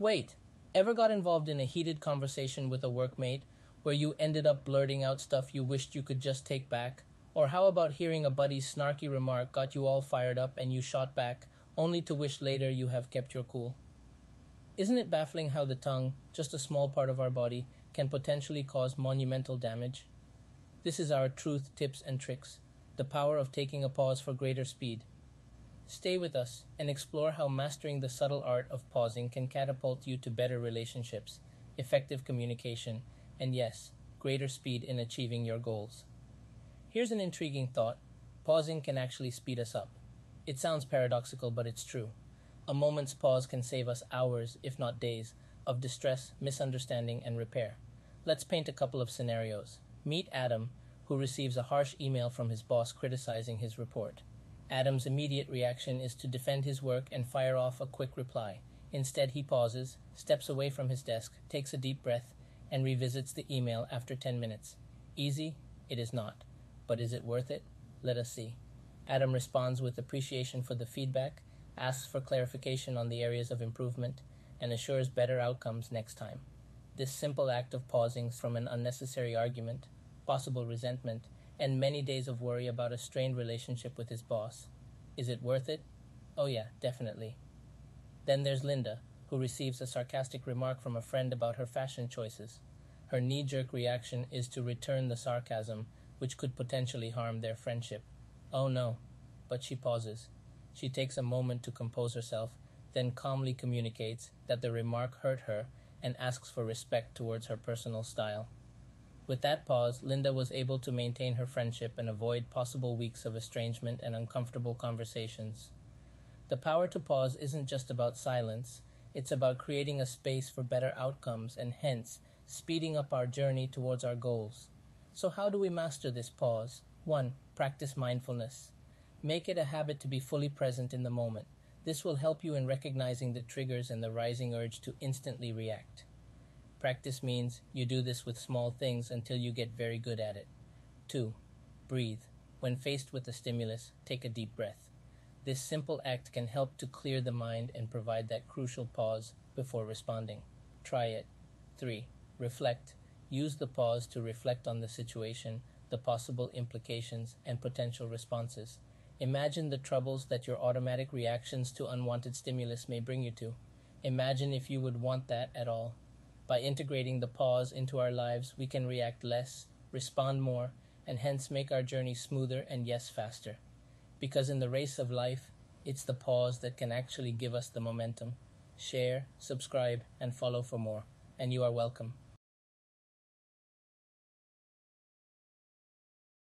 Wait, ever got involved in a heated conversation with a workmate where you ended up blurting out stuff you wished you could just take back? Or how about hearing a buddy's snarky remark got you all fired up and you shot back, only to wish later you have kept your cool? Isn't it baffling how the tongue, just a small part of our body, can potentially cause monumental damage? This is our truth, tips, and tricks the power of taking a pause for greater speed. Stay with us and explore how mastering the subtle art of pausing can catapult you to better relationships, effective communication, and yes, greater speed in achieving your goals. Here's an intriguing thought pausing can actually speed us up. It sounds paradoxical, but it's true. A moment's pause can save us hours, if not days, of distress, misunderstanding, and repair. Let's paint a couple of scenarios. Meet Adam, who receives a harsh email from his boss criticizing his report. Adam's immediate reaction is to defend his work and fire off a quick reply. Instead, he pauses, steps away from his desk, takes a deep breath, and revisits the email after 10 minutes. Easy? It is not. But is it worth it? Let us see. Adam responds with appreciation for the feedback, asks for clarification on the areas of improvement, and assures better outcomes next time. This simple act of pausing from an unnecessary argument possible resentment, and many days of worry about a strained relationship with his boss. Is it worth it? Oh, yeah, definitely. Then there's Linda, who receives a sarcastic remark from a friend about her fashion choices. Her knee jerk reaction is to return the sarcasm, which could potentially harm their friendship. Oh no, but she pauses. She takes a moment to compose herself, then calmly communicates that the remark hurt her and asks for respect towards her personal style. With that pause, Linda was able to maintain her friendship and avoid possible weeks of estrangement and uncomfortable conversations. The power to pause isn't just about silence, it's about creating a space for better outcomes and hence speeding up our journey towards our goals. So, how do we master this pause? 1. Practice mindfulness. Make it a habit to be fully present in the moment. This will help you in recognizing the triggers and the rising urge to instantly react. Practice means you do this with small things until you get very good at it. 2. Breathe. When faced with a stimulus, take a deep breath. This simple act can help to clear the mind and provide that crucial pause before responding. Try it. 3. Reflect. Use the pause to reflect on the situation, the possible implications, and potential responses. Imagine the troubles that your automatic reactions to unwanted stimulus may bring you to. Imagine if you would want that at all. By integrating the pause into our lives, we can react less, respond more, and hence make our journey smoother and yes, faster. Because in the race of life, it's the pause that can actually give us the momentum. Share, subscribe, and follow for more. And you are welcome.